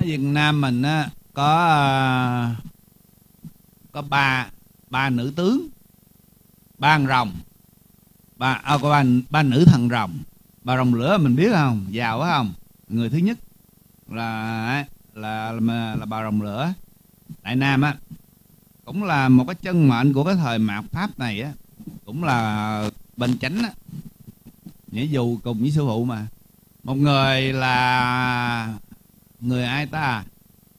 ở Việt Nam mình á có à, có ba ba nữ tướng ba rồng ba à, có ba, ba nữ thần rồng. Bà rồng lửa mình biết không? Giàu quá không? Người thứ nhất là là là, là bà rồng lửa. Đại nam á cũng là một cái chân mệnh của cái thời mạt pháp này á cũng là bên chánh á. Nghĩa dù cùng với sư phụ mà. Một người là người ai ta?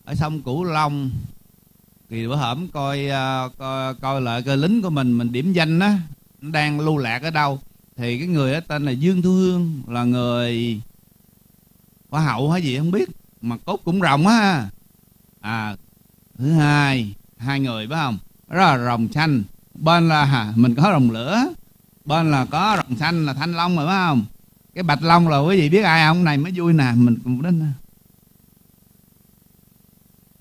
Ở sông cửu long. Thì bữa hổm coi ờ, coi, coi lại coi lính của mình mình điểm danh á đang lưu lạc ở đâu. Thì cái người đó tên là dương thu hương là người hoa hậu hay gì không biết mà cốt cũng rồng á à thứ hai hai người phải không? Đó là rồng xanh. Bên là mình có rồng lửa. Bên là có rồng xanh là thanh long rồi phải không? Cái bạch long là quý vị biết ai không? Này mới vui nè mình cũng đến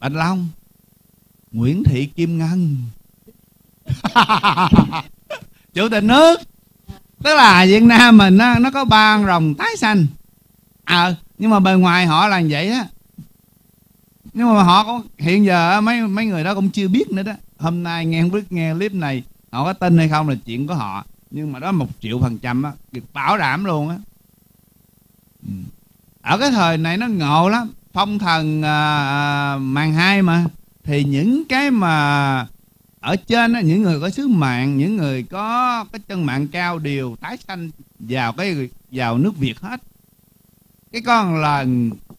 bạch long nguyễn thị kim ngân. Chủ tịch nước tức là việt nam mình nó, nó có ba rồng tái xanh ờ à, nhưng mà bề ngoài họ là vậy á. Nhưng mà họ có hiện giờ mấy mấy người đó cũng chưa biết nữa đó. Hôm nay nghe không biết nghe clip này họ có tin hay không là chuyện của họ. Nhưng mà đó một triệu phần trăm á bảo đảm luôn á. Ừ. Ở cái thời này nó ngộ lắm phong thần à, à, màn hai mà. Thì những cái mà ở trên đó, những người có sứ mạng những người có cái chân mạng cao đều tái sanh vào cái vào nước việt hết. Cái con là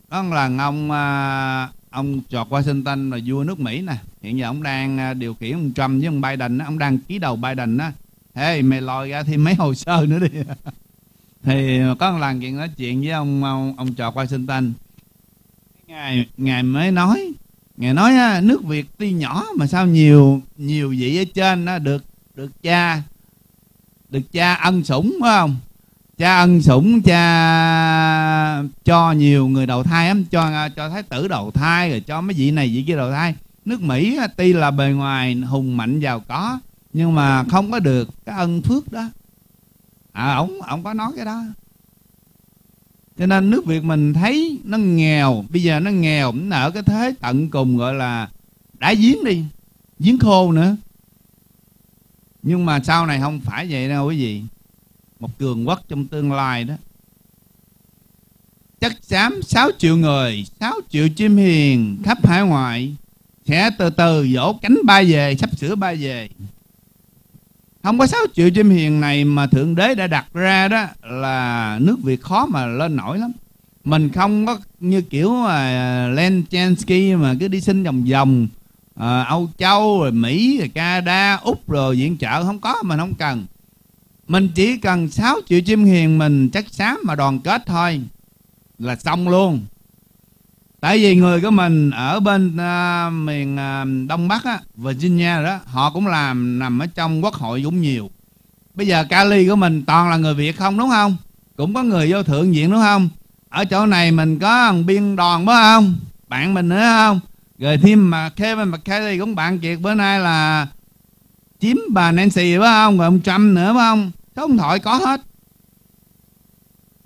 con là ông à, ông George Washington là vua nước Mỹ nè. Hiện giờ ông đang à, điều khiển ông Trump với ông Biden ông đang ký đầu Biden á. Hey mày lòi ra thêm mấy hồ sơ nữa đi. Thì có một lần chuyện nói chuyện với ông ông, ông George Washington ngài ngài mới nói. Ngài nói á, nước Việt tuy nhỏ mà sao nhiều nhiều vị ở trên nó được được cha được cha ân sủng phải không? Cha ân sủng cha cho nhiều người đầu thai lắm cho cho thái tử đầu thai rồi cho mấy vị này vị kia đầu thai. Nước mỹ tuy là bề ngoài hùng mạnh giàu có nhưng mà không có được cái ân phước đó. À ổng ổng có nói cái đó cho nên nước việt mình thấy nó nghèo. Bây giờ nó nghèo, nó ở cái thế tận cùng gọi là đã giếng đi, giếng khô nữa. Nhưng mà sau này không phải vậy đâu quý vị. Một cường quốc trong tương lai đó. Chắc chắn 6 triệu người 6 triệu chim hiền khắp hải ngoại sẽ từ từ vỗ cánh bay về, sắp sửa bay về không có 6 triệu chim hiền này mà thượng đế đã đặt ra đó là nước việt khó mà lên nổi lắm. Mình không có như kiểu mà Len chansky mà cứ đi xin vòng vòng à, Âu Châu rồi Mỹ rồi Canada Úc rồi viện trợ không có mình không cần. Mình chỉ cần 6 triệu chim hiền mình chắc xám mà đoàn kết thôi là xong luôn tại vì người của mình ở bên uh, miền uh, đông bắc á virginia đó họ cũng làm nằm ở trong quốc hội cũng nhiều. Bây giờ cali của mình toàn là người việt không đúng không? Cũng có người vô thượng viện đúng không? Ở chỗ này mình có biên đoàn phải không? Bạn mình nữa không? Rồi thêm mà Kevin McCarthy cũng bạn kiệt bữa nay là chiếm bà Nancy phải không? Rồi ông Trump nữa phải không? Số điện thoại có hết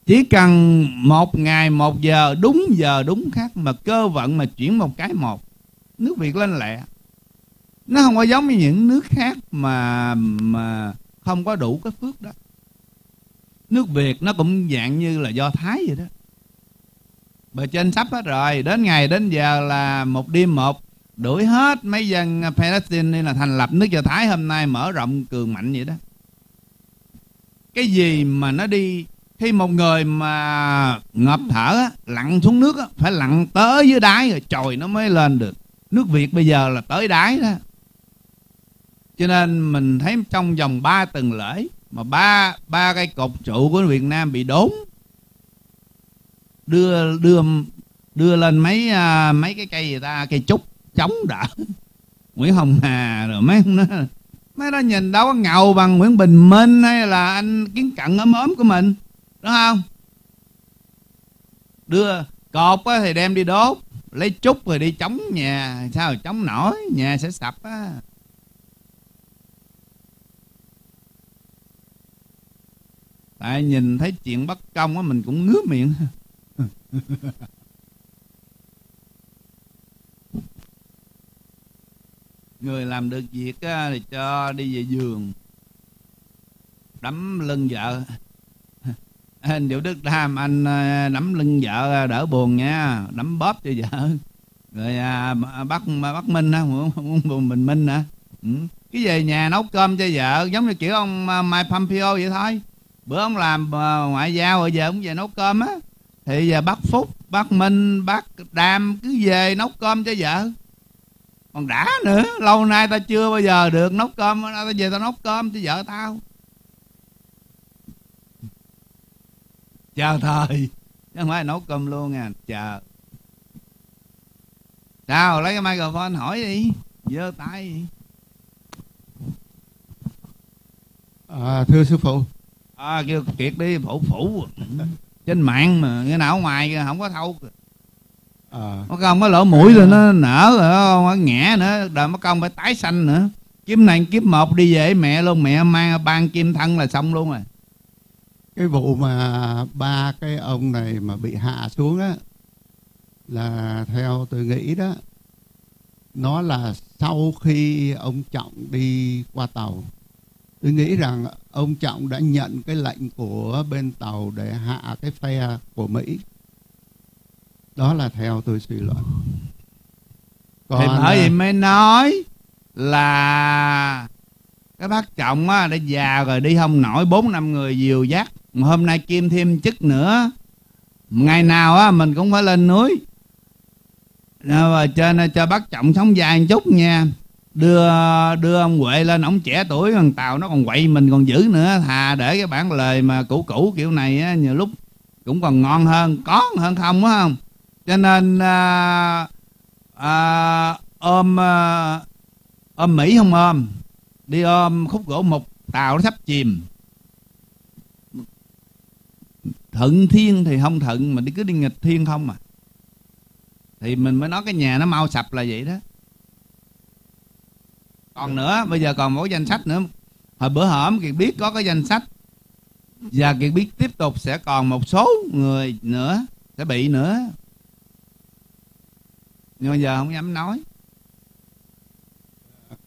chỉ cần một ngày, một giờ, đúng giờ, đúng khác mà cơ vận mà chuyển một cái một, nước việt lên lẹ. Nó không có giống như những nước khác mà mà không có đủ cái phước đó. Nước việt nó cũng dạng như là do thái vậy đó. Bề trên sắp hết rồi, đến ngày, đến giờ là một đêm một, đuổi hết mấy dân Palestine là thành lập nước do thái hôm nay mở rộng cường mạnh vậy đó. Cái gì mà nó đi khi một người mà ngập thở á, lặn xuống nước á, phải lặn tới dưới đáy rồi trồi nó mới lên được. Nước việt bây giờ là tới đáy đó. Cho nên mình thấy trong vòng ba tuần lễ mà ba ba cái cột trụ của Việt Nam bị đốn đưa đưa đưa lên mấy à, mấy cái cây gì ta cây trúc chống đỡ. Nguyễn Hồng Hà rồi mấy ông đó. Mấy đó nhìn đâu có ngầu bằng Nguyễn Bình Minh hay là anh Kiến Cận ấm ốm của mình đúng không? Đưa cột thì đem đi đốt lấy chút rồi đi chống nhà sao chống nổi nhà sẽ sập á. Tại nhìn thấy chuyện bất công á mình cũng ngứa miệng. Người làm được việc á, thì cho đi về giường đấm lưng vợ. Diệu Đức Tham anh à, nắm lưng vợ à, đỡ buồn nha. Nắm bóp cho vợ. Rồi à, à bắt bắt Minh á muốn buồn Bình Minh hả ừ. cái về nhà nấu cơm cho vợ giống như kiểu ông Mike Pompeo vậy thôi. Bữa ông làm ngoại giao rồi giờ ông về nấu cơm á. Thì giờ bắt Phúc bắt Minh bắt Đam cứ về nấu cơm cho vợ. Còn đã nữa lâu nay ta chưa bao giờ được nấu cơm ta về tao nấu cơm cho vợ tao. Chờ thời chứ không phải nấu cơm luôn nha chờ sao lấy cái microphone hỏi đi. Giơ tay. À, thưa sư phụ. À, kêu kiệt đi phủ phủ. Trên mạng mà cái nào ngoài không có thâu à. mất công có lỗ mũi rồi nó nở rồi không ngã nữa. Đời mất công phải tái xanh nữa. Kiếm này kiếm một đi về mẹ luôn. Mẹ mang ban kim thân là xong luôn rồi cái vụ mà ba cái ông này mà bị hạ xuống á là theo tôi nghĩ đó nó là sau khi ông trọng đi qua tàu. Tôi nghĩ rằng ông trọng đã nhận cái lệnh của bên tàu để hạ cái phe của mỹ. Đó là theo tôi suy luận. Còn thì bởi vì mới nói là cái bác trọng á đã già rồi đi không nổi bốn năm người dìu dắt hôm nay kim thêm chức nữa. Ngày nào á mình cũng phải lên núi. Và cho nên cho bác trọng sống dài một chút nha. Đưa đưa ông huệ lên ông trẻ tuổi còn tàu nó còn quậy mình còn giữ nữa. Thà để cái bản lời mà cũ cũ kiểu này á nhiều lúc cũng còn ngon hơn có hơn không á không? Cho nên à, à, ôm à, ôm mỹ không ôm. Đi ôm khúc gỗ một tàu nó sắp chìm thuận thiên thì không thuận mà đi cứ đi nghịch thiên không à. Thì mình mới nói cái nhà nó mau sập là vậy đó. Còn nữa, bây giờ còn một danh sách nữa. Hồi bữa hổm kiệt biết có cái danh sách. Và kiệt biết tiếp tục sẽ còn một số người nữa, sẽ bị nữa. Nhưng mà giờ không dám nói.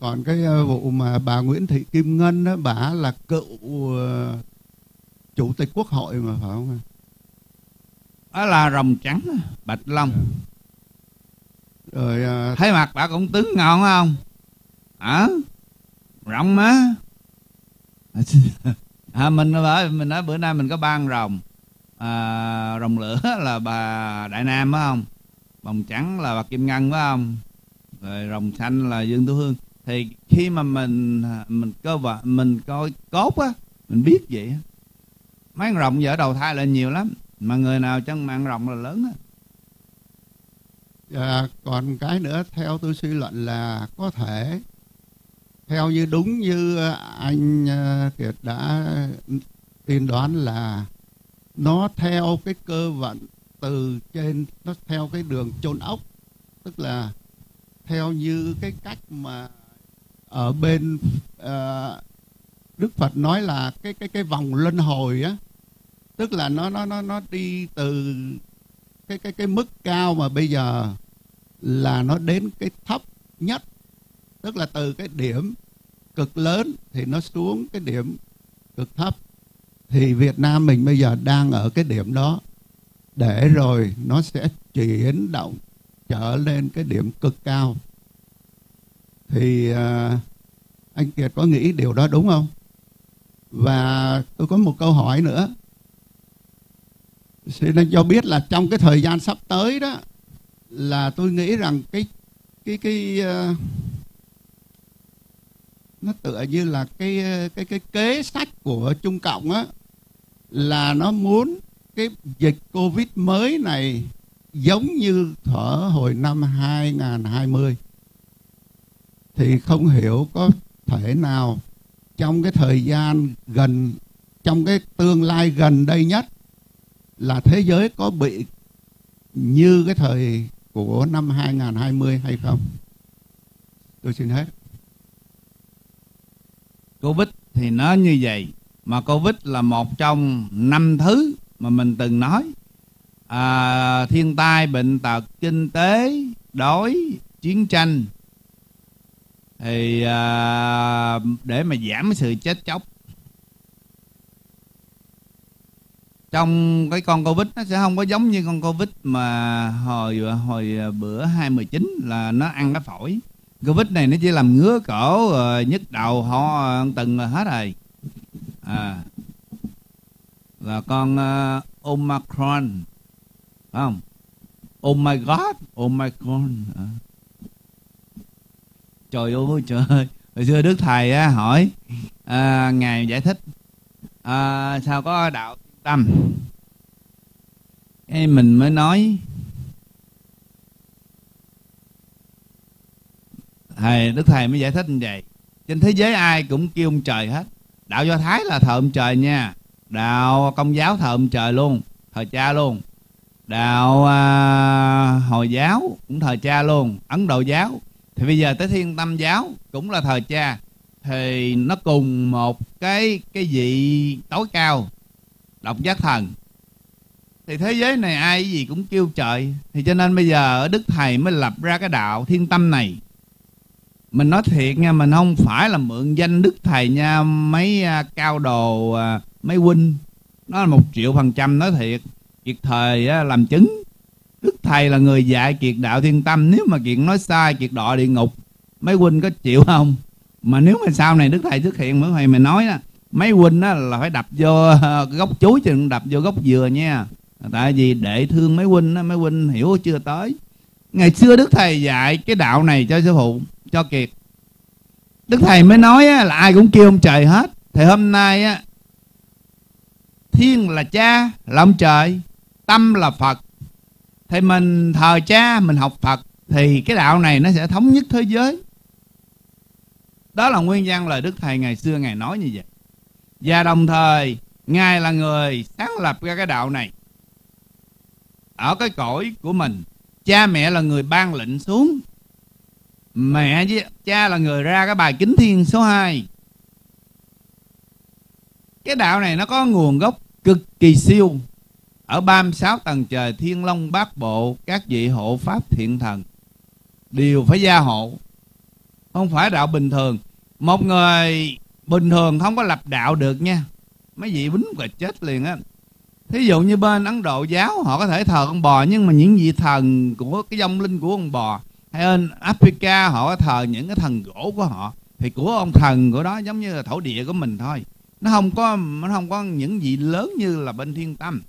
Còn cái ờ, vụ mà bà Nguyễn Thị Kim Ngân đó, bà là cựu ờ, chủ tịch quốc hội mà phải không đó là rồng trắng bạch long. Rồi uh... thấy mặt bà cũng tướng ngon không? Hả? Rồng má à, mình nói mình nói bữa nay mình có ban rồng. À, rồng lửa là bà đại nam phải không? Bồng trắng là bà kim ngân phải không? Rồi rồng xanh là dương tú hương. Thì khi mà mình mình cơ và mình coi cốt á mình biết vậy mấy con rồng giờ đầu thai là nhiều lắm. Mà người nào chân mạng rồng là lớn á. À, còn cái nữa theo tôi suy luận là có thể theo như đúng như anh ờ, Kiệt đã tiên đoán là nó theo cái cơ vận từ trên nó theo cái đường chôn ốc. Tức là theo như cái cách mà ở bên uh, Đức Phật nói là cái cái cái vòng luân hồi á tức là nó nó nó nó đi từ cái cái cái mức cao mà bây giờ là nó đến cái thấp nhất tức là từ cái điểm cực lớn thì nó xuống cái điểm cực thấp thì Việt Nam mình bây giờ đang ở cái điểm đó để rồi nó sẽ chuyển động trở lên cái điểm cực cao thì uh, anh Kiệt có nghĩ điều đó đúng không? Và tôi có một câu hỏi nữa. Xin nên cho biết là trong cái thời gian sắp tới đó là tôi nghĩ rằng cái cái cái uh, nó tựa như là cái ờ, cái cái kế sách của Trung Cộng á là nó muốn cái dịch Covid mới này giống như thở hồi năm 2020 thì không hiểu có thể nào trong cái thời gian gần trong cái tương lai gần đây nhất là thế giới có bị như cái thời của năm 2020 hay không? Tôi xin hết. Covid thì nó như vậy mà Covid là một trong năm thứ mà mình từng nói à, thiên tai bệnh tật kinh tế đói chiến tranh thì à, để mà giảm sự chết chóc trong cái con covid nó sẽ không có giống như con covid mà hồi hồi bữa 2019 là nó ăn cái phổi. Covid này nó chỉ làm ngứa cổ ờ, nhức đầu ho từng hết rồi. À là con uh, omicron phải không? Oh my god oh à. trời ơi trời ơi. Hồi xưa đức thầy á, hỏi à, ngài giải thích à, sao có đạo tâm. Cái mình mới nói thầy đức thầy mới giải thích như vậy. Trên thế giới ai cũng kêu ông trời hết. Đạo do thái là thờ ông trời nha. Đạo công giáo thờ ông trời luôn thờ cha luôn. Đạo à, hồi giáo cũng thờ cha luôn ấn độ giáo. Thì bây giờ tới thiên tâm giáo cũng là thờ cha. Thì nó cùng một cái cái vị tối cao độc giác thần. Thì thế giới này ai gì cũng kêu trời. Thì cho nên bây giờ ở đức thầy mới lập ra cái đạo thiên tâm này. Mình nói thiệt nha mình không phải là mượn danh đức thầy nha mấy à, cao đồ à, mấy huynh. Nó là một triệu phần trăm nói thiệt. Kiệt thời à, làm chứng. Đức thầy là người dạy kiệt đạo thiên tâm. Nếu mà kiệt nói sai kiệt đọa địa ngục mấy huynh có chịu không? Mà nếu mà sau này đức thầy xuất hiện mới thầy mày nói đó, mấy huynh đó là phải đập vô ờ, gốc chuối chứ đừng đập vô gốc dừa nha. Tại vì để thương mấy huynh á, mấy huynh hiểu chưa tới. Ngày xưa đức thầy dạy cái đạo này cho sư phụ cho kiệt. Đức thầy mới nói là ai cũng kêu ông trời hết. Thì hôm nay á thiên là cha là ông trời tâm là phật. Thì mình thờ cha mình học phật thì cái đạo này nó sẽ thống nhất thế giới. Đó là nguyên văn lời đức thầy ngày xưa ngài nói như vậy và đồng thời, ngài là người sáng lập ra cái đạo này. Ở cái cõi của mình, cha mẹ là người ban lệnh xuống. Mẹ với cha là người ra cái bài kính thiên số 2 cái đạo này nó có nguồn gốc cực kỳ siêu. Ở 36 tầng trời thiên long bát bộ, các vị hộ pháp thiện thần đều phải gia hộ. Không phải đạo bình thường. Một người bình thường không có lập đạo được nha. Mấy vị bính và chết liền á. Thí dụ như bên ấn độ giáo, họ có thể thờ con bò, nhưng mà những vị thần của cái dông linh của con bò, hay bên Africa, họ thờ những cái thần gỗ của họ, thì của ông thần của đó giống như là thổ địa của mình thôi. Nó không có, nó không có những vị lớn như là bên thiên tâm.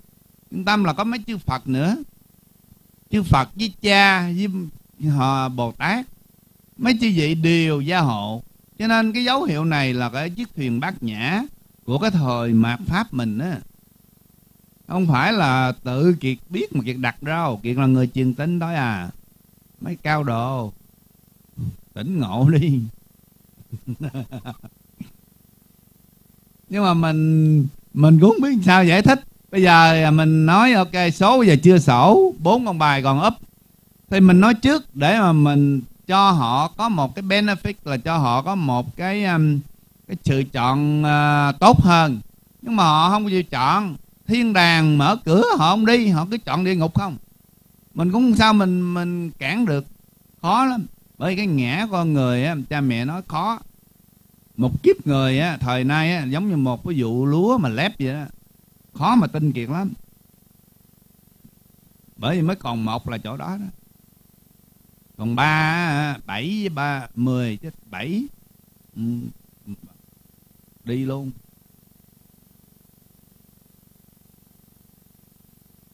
Thiên tâm là có mấy chư Phật nữa. Chư Phật với cha, với họ Bồ Tát. Mấy chư vị đều gia hộ cho nên cái dấu hiệu này là cái chiếc thuyền bát nhã của cái thời mạt pháp mình á. Không phải là tự kiệt biết mà kiệt đặt đâu. Kiệt là người truyền tính đó à. Mấy cao độ tỉnh ngộ đi. Nhưng mà mình mình cũng biết sao giải thích. Bây giờ mình nói, ok, số bây giờ chưa sổ. Bốn con bài còn úp thì mình nói trước để mà mình cho họ có một cái benefit là cho họ có một cái um, cái sự chọn uh, tốt hơn. Nhưng mà họ không chịu chọn. Thiên đàng mở cửa họ không đi họ cứ chọn địa ngục không. Mình cũng sao mình mình cản được. Khó lắm. Bởi cái ngã con người á cha mẹ nói khó. Một kiếp người á thời nay á giống như một cái vụ lúa mà lép vậy đó. Khó mà tin kiệt lắm. Bởi vì mới còn một là chỗ đó đó còn ba bảy với ba mười chứ bảy. Ừ. Đi luôn.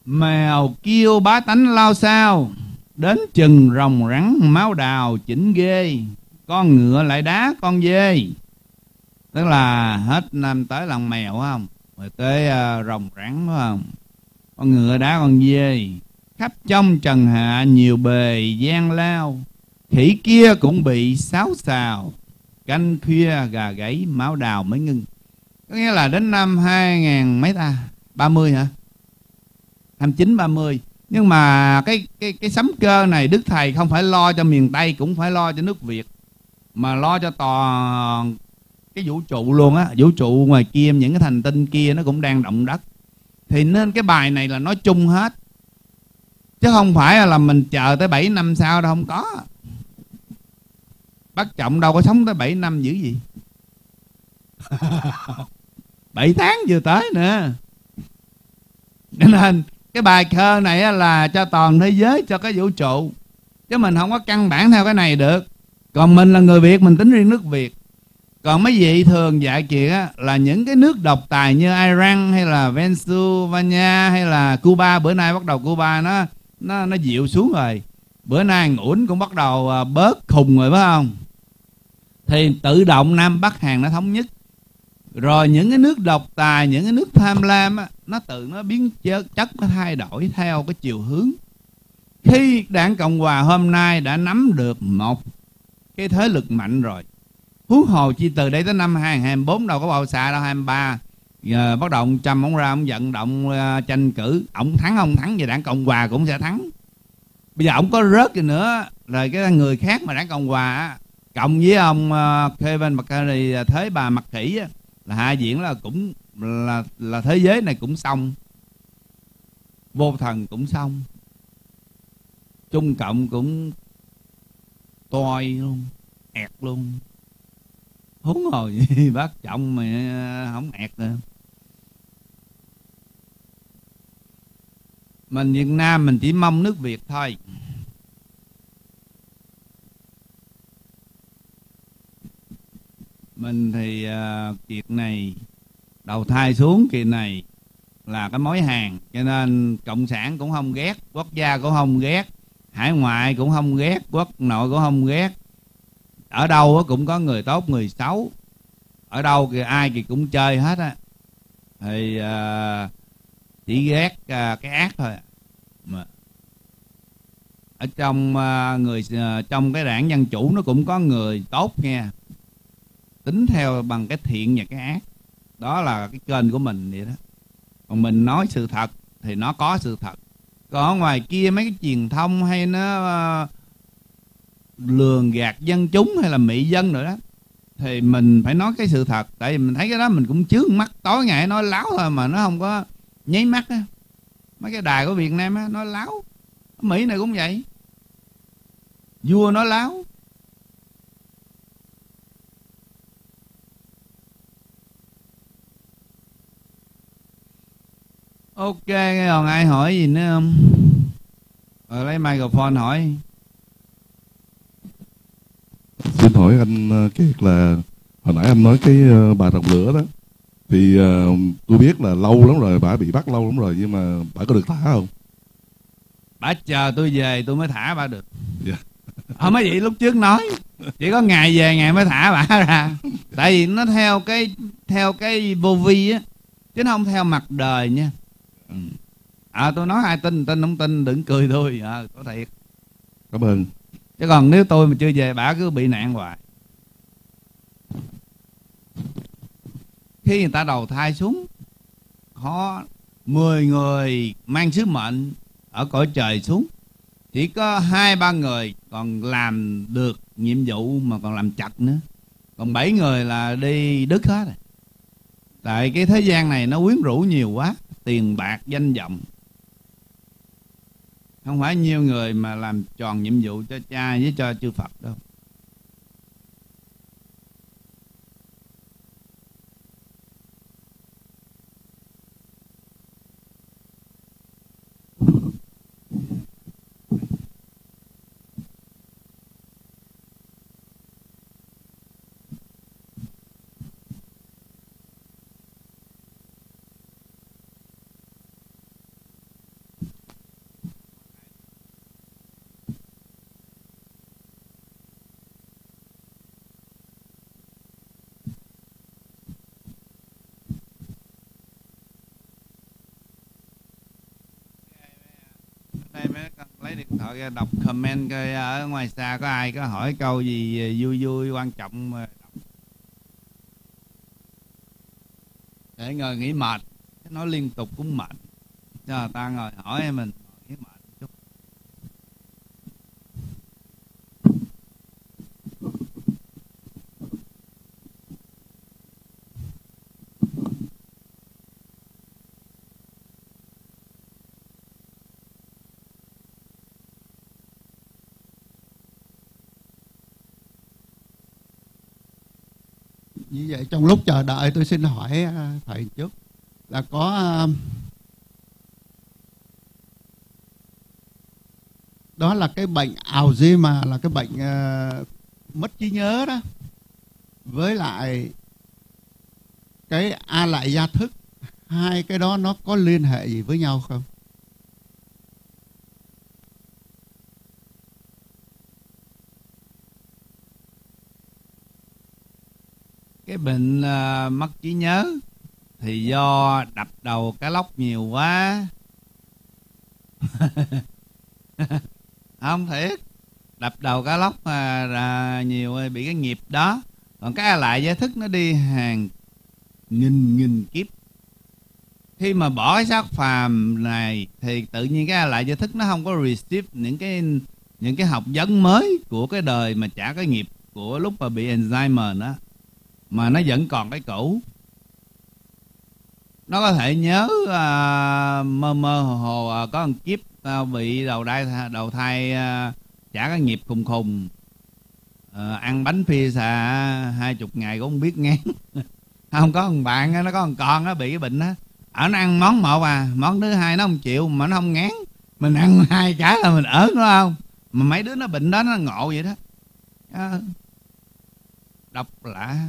Mèo kêu bá tánh lao sao đến chừng rồng rắn máu đào chỉnh ghê con ngựa lại đá con dê. Tức là hết năm tới lòng mèo phải không? Rồi tới uh, rồng rắn phải không? Con ngựa đá con dê khắp trong trần hạ nhiều bề gian lao, khỉ kia cũng bị sáo xào. Canh khuya gà gáy máu đào mới ngưng. Có nghĩa là đến năm hai ngàn mấy ta? Ba mươi hả? Hai chín, ba mươi. Nhưng mà cái cái cái sấm cơ này đức thầy không phải lo cho miền tây, cũng phải lo cho nước việt. Mà lo cho toàn cái vũ trụ luôn á. Vũ trụ ngoài kia, những cái thành tinh kia nó cũng đang động đất. Thì nên cái bài này là nói chung hết chứ không phải là mình chờ tới 7 năm sau đâu không có. Bác trọng đâu có sống tới 7 năm dữ gì. 7 tháng vừa tới nữa. Nên nên cái bài thơ này là cho toàn thế giới cho cái vũ trụ. Chứ mình không có căn bản theo cái này được. Còn mình là người việt mình tính riêng nước việt. Còn mấy vị thường dạy chuyện á, là những cái nước độc tài như Iran hay là Venezuela hay là Cuba bữa nay bắt đầu Cuba nó nó nó dịu xuống rồi. Bữa nay ngủn cũng bắt đầu à, bớt khùng rồi phải không? Thì tự động Nam Bắc Hàn nó thống nhất. Rồi những cái nước độc tài những cái nước tham lam á, nó tự nó biến chất, chất nó thay đổi theo cái chiều hướng. Khi đảng cộng hòa hôm nay đã nắm được một cái thế lực mạnh rồi. Huống hồ chi từ đây tới năm 2024 đâu có bao xạ đâu 23 giờ bắt đầu ông Trump ông ra ông vận động uh, tranh cử. Ông thắng ông thắng và đảng cộng hòa cũng sẽ thắng. Bây giờ ông có rớt gì nữa rồi cái người khác mà đảng cộng hòa cộng với ông uh, Kevin McCarthy thế bà mặt khỉ á, là hai diễn là cũng là là thế giới này cũng xong. Vô thần cũng xong. Trung cộng cũng toi luôn ẹt luôn. Húng rồi bác trọng mà ờ, không ẹt nữa. Mình Việt Nam mình chỉ mong nước Việt thôi. Mình thì uh, kiệt này đầu thai xuống kỳ này là cái mối hàng cho nên cộng sản cũng không ghét quốc gia cũng không ghét hải ngoại cũng không ghét quốc nội cũng không ghét. Ở đâu cũng có người tốt người xấu. Ở đâu thì ai thì cũng chơi hết á. Thì uh, chỉ ghét uh, cái ác thôi ở trong à, người à, trong cái đảng dân chủ nó cũng có người tốt nghe. Tính theo bằng cái thiện và cái ác. Đó là cái kênh của mình vậy đó. Còn mình nói sự thật thì nó có sự thật. Còn ngoài kia mấy cái truyền thông hay nó à, lường gạt dân chúng hay là mị dân nữa đó, thì mình phải nói cái sự thật. Tại vì mình thấy cái đó mình cũng chướng mắt. Tối ngày nói láo thôi mà nó không có nháy mắt á mấy cái đài của việt nam á, nó láo. Mỹ này cũng vậy. Vua nó láo. Ok còn ai hỏi gì nữa không? Rồi lấy microphone hỏi. Xin hỏi anh ờ, kiệt là hồi nãy anh nói cái ờ, bà trồng lửa đó thì uh, tôi biết là lâu lắm rồi bà bị bắt lâu lắm rồi nhưng mà bà có được thả không? Bà chờ tôi về tôi mới thả bà được. Yeah. à, mấy vị lúc trước nói chỉ có ngày về ngày mới thả bà ra. Tại vì nó theo cái theo cái vô vi á chứ nó không theo mặt đời nha. Ừ. à tôi nói ai tin tin không tin đừng cười thôi à, có thiệt. Cảm ơn. Chứ còn nếu tôi mà chưa về bà cứ bị nạn hoài khi người ta đầu thai xuống, có 10 người mang sứ mệnh ở cõi trời xuống. Chỉ có hai, ba người còn làm được nhiệm vụ mà còn làm chặt nữa. Còn bảy người là đi đứt hết rồi. Tại cái thế gian này nó quyến rũ nhiều quá, tiền bạc, danh vọng. Không phải nhiều người mà làm tròn nhiệm vụ cho cha với cho chư Phật đâu. Đây mới lấy điện thoại ra đọc comment coi à, ở ngoài xa có ai có hỏi câu gì à, vui vui, quan trọng mà để ngồi nghỉ mệt nói liên tục cũng mệt. Cho ta ngồi hỏi mình nghỉ mệt chút như vậy trong lúc chờ đợi tôi xin hỏi à, thầy trước là có à, đó là cái bệnh ảo diên mà là cái bệnh uh, mất trí nhớ đó với lại cái a lại gia thức. Hai cái đó nó có liên hệ gì với nhau không? Bệnh uh, mất trí nhớ thì do đập đầu cá lóc nhiều quá. Không thiệt đập đầu cá lóc ờ, mà là nhiều bị cái nghiệp đó. Còn cái lại giải thức nó đi hàng nghìn nghìn kiếp. Khi mà bỏ cái xác phàm này thì tự nhiên cái lại giải thức nó không có receive những cái những cái học vấn mới của cái đời mà trả cái nghiệp của lúc mà bị Alzheimer đó mà nó vẫn còn cái cũ. Nó có thể nhớ à, mơ mơ hồ hồ à, có một kiếp à, bị đầu đai đầu thai à, trả cái nghiệp khùng khùng. À, ăn bánh pizza à, hai chục ngày cũng không biết ngán không có thằng bạn nó có thằng con nó bị cái bệnh đó ở nó ăn món một à món thứ hai nó không chịu mà nó không ngán. Mình ăn hai cái là mình ớn đúng không? Mà mấy đứa nó bệnh đó nó ngộ vậy đó. À, độc lạ.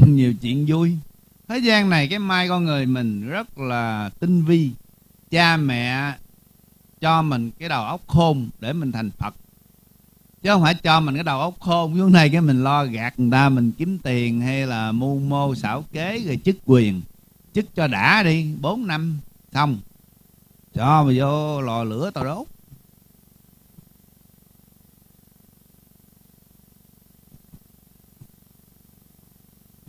nhiều chuyện vui. Thế gian này cái mai con người mình rất là tinh vi. Cha mẹ cho mình cái đầu óc khôn để mình thành phật. Chứ không phải cho mình cái đầu óc khôn xuống này cái mình lo gạt người ta, mình kiếm tiền hay là mưu mô, xảo kế rồi chức quyền, chức cho đã đi, bốn năm, xong. Cho mà vô lò lửa tao đốt.